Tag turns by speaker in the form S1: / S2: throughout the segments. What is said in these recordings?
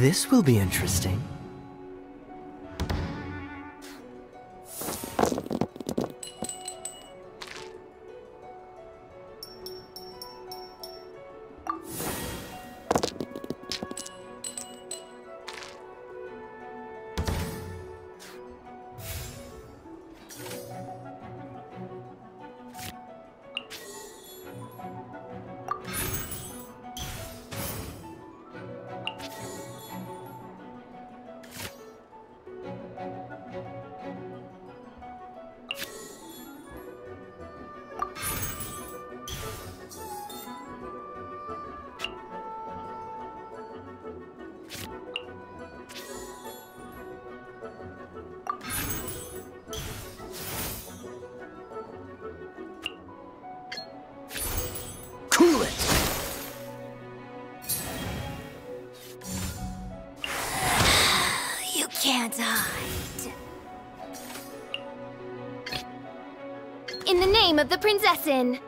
S1: This will be interesting.
S2: Can't hide. In the name of the Prinzessin!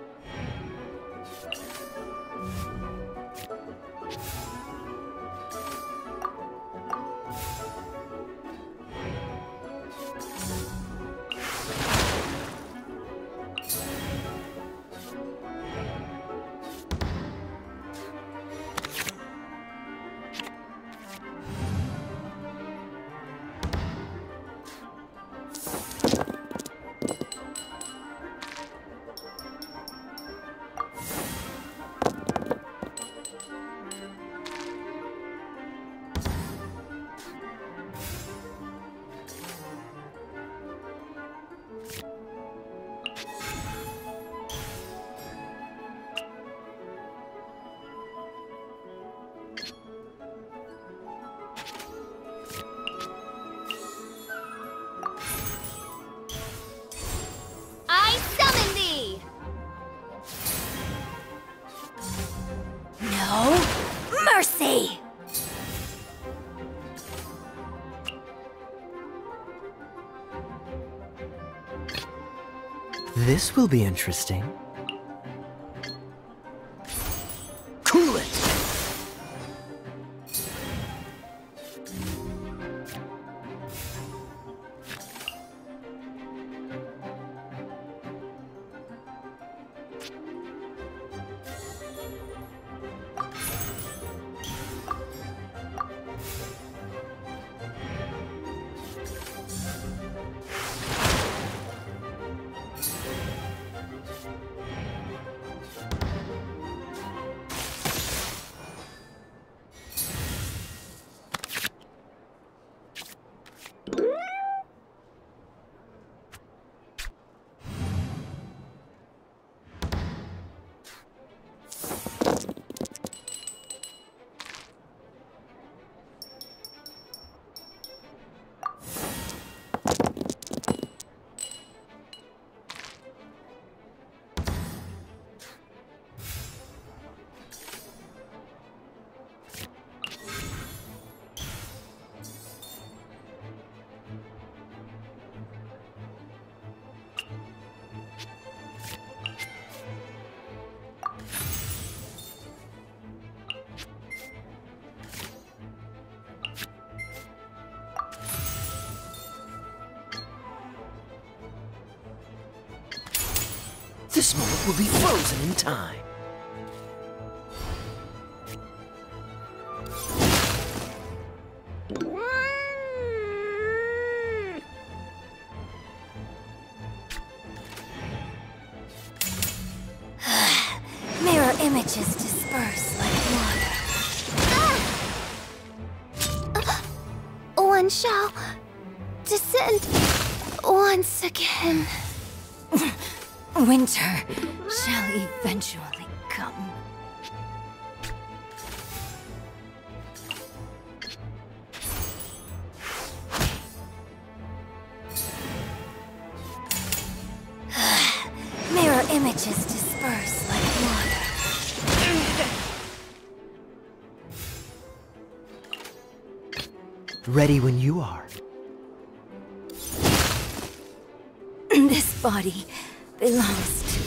S1: This will be interesting. This moment will be frozen in time.
S2: Mirror images disperse like water. One shall descend once again. Winter shall eventually come. Mirror images disperse like water.
S1: Ready when you are.
S2: This body belongs to